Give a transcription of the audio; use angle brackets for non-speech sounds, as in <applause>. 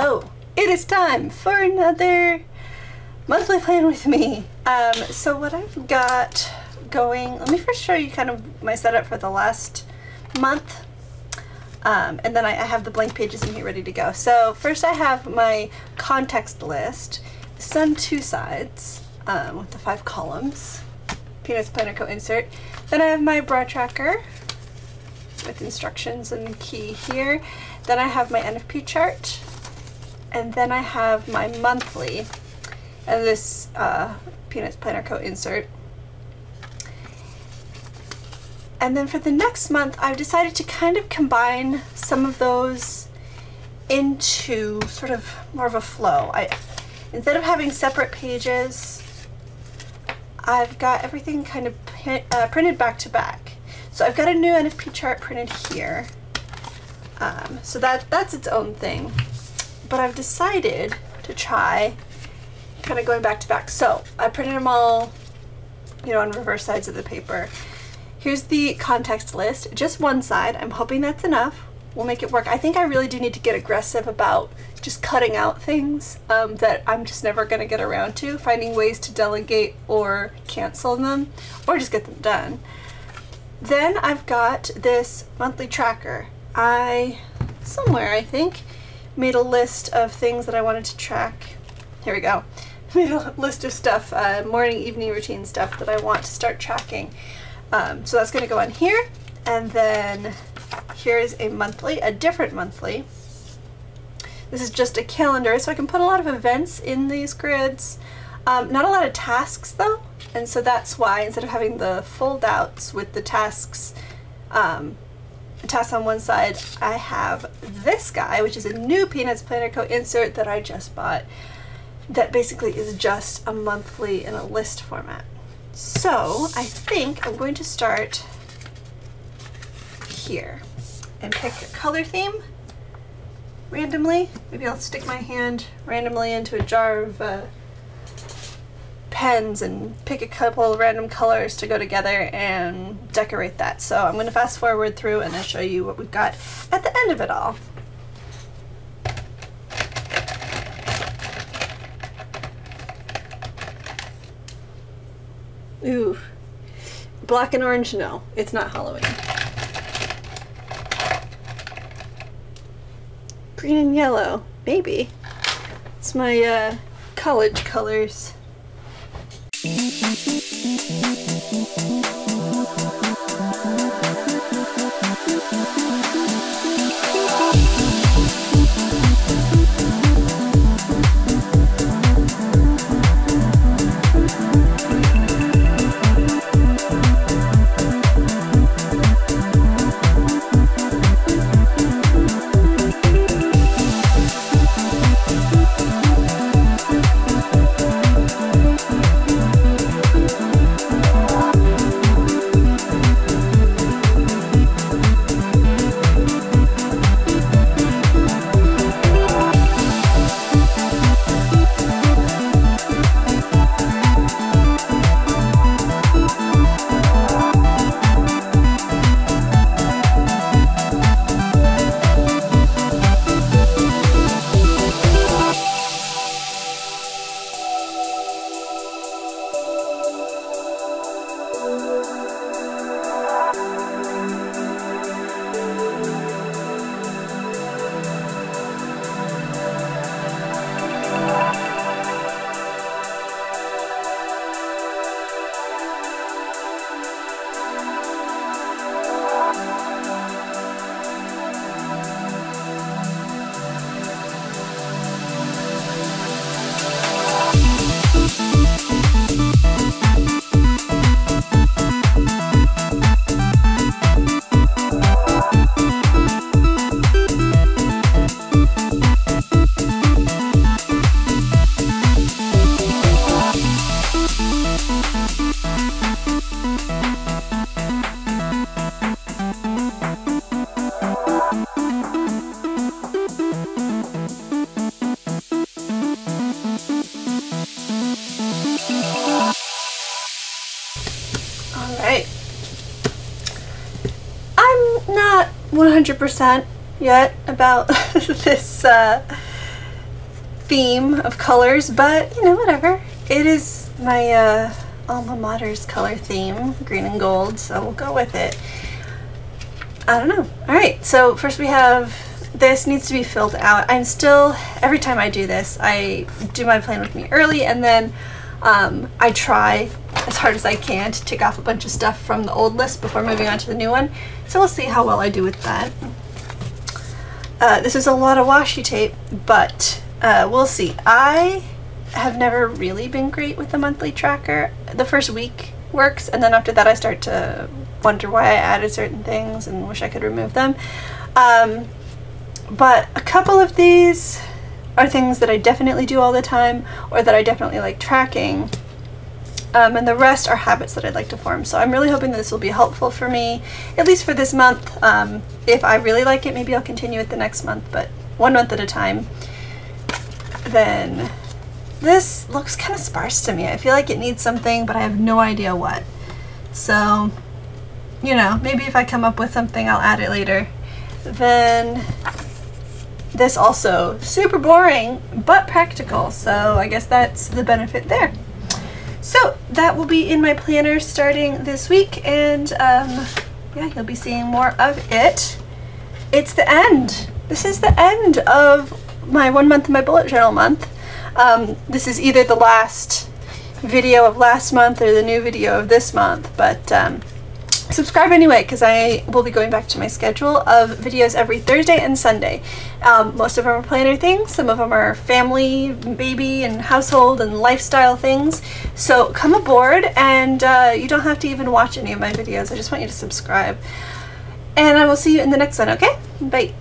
Hello! It is time for another monthly plan with me. Um, so what I've got going, let me first show you kind of my setup for the last month. Um, and then I, I have the blank pages in here ready to go. So first I have my context list. This is on two sides um, with the five columns. Peanuts Planner Co insert. Then I have my bra tracker with instructions and key here. Then I have my NFP chart and then I have my monthly and this uh, Peanuts Planner Co insert. And then for the next month, I've decided to kind of combine some of those into sort of more of a flow. I, instead of having separate pages, I've got everything kind of uh, printed back to back. So I've got a new NFP chart printed here. Um, so that that's its own thing but I've decided to try kind of going back to back. So I printed them all, you know, on reverse sides of the paper. Here's the context list, just one side. I'm hoping that's enough. We'll make it work. I think I really do need to get aggressive about just cutting out things um, that I'm just never going to get around to, finding ways to delegate or cancel them or just get them done. Then I've got this monthly tracker. I, somewhere I think, made a list of things that I wanted to track. Here we go. <laughs> Made a list of stuff, uh, morning, evening routine stuff that I want to start tracking. Um, so that's going to go on here. And then here's a monthly, a different monthly. This is just a calendar, so I can put a lot of events in these grids. Um, not a lot of tasks though, and so that's why instead of having the fold outs with the tasks um, test on one side, I have this guy, which is a new Peanuts Planner Co. insert that I just bought that basically is just a monthly in a list format. So I think I'm going to start here and pick a color theme randomly. Maybe I'll stick my hand randomly into a jar of uh, pens and pick a couple random colors to go together and decorate that. So I'm going to fast forward through and I'll show you what we've got at the end of it all. Ooh, black and orange, no, it's not Halloween. Green and yellow, maybe. It's my uh, college colors. あっ!100% yet about <laughs> this uh, theme of colors, but you know, whatever. It is my uh, alma mater's color theme, green and gold, so we'll go with it. I don't know. All right, so first we have this needs to be filled out. I'm still, every time I do this, I do my plan with me early and then um, I try as hard as I can to tick off a bunch of stuff from the old list before moving on to the new one. So we'll see how well I do with that. Uh, this is a lot of washi tape, but uh, we'll see. I have never really been great with the monthly tracker. The first week works, and then after that I start to wonder why I added certain things and wish I could remove them. Um, but a couple of these are things that I definitely do all the time or that I definitely like tracking. Um, and the rest are habits that I'd like to form. So I'm really hoping that this will be helpful for me, at least for this month. Um, if I really like it, maybe I'll continue it the next month, but one month at a time. Then this looks kind of sparse to me. I feel like it needs something, but I have no idea what. So, you know, maybe if I come up with something, I'll add it later. Then this also super boring, but practical. So I guess that's the benefit there. So that will be in my planner starting this week and um, yeah, you'll be seeing more of it. It's the end. This is the end of my one month in my bullet journal month. Um, this is either the last video of last month or the new video of this month, but um, subscribe anyway because I will be going back to my schedule of videos every Thursday and Sunday. Um, most of them are planner things, some of them are family, baby, and household and lifestyle things. So come aboard and uh, you don't have to even watch any of my videos. I just want you to subscribe. And I will see you in the next one, okay? Bye.